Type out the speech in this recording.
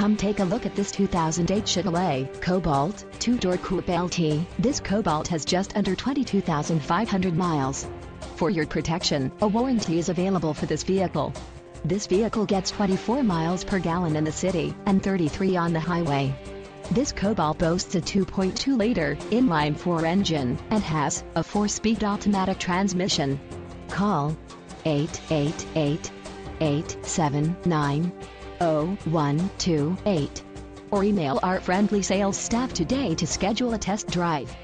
Come take a look at this 2008 Chevrolet Cobalt 2-door coupe LT. This Cobalt has just under 22,500 miles. For your protection, a warranty is available for this vehicle. This vehicle gets 24 miles per gallon in the city and 33 on the highway. This Cobalt boasts a 2.2-liter inline-four engine and has a four-speed automatic transmission. Call 888-879-0128 or email our friendly sales staff today to schedule a test drive.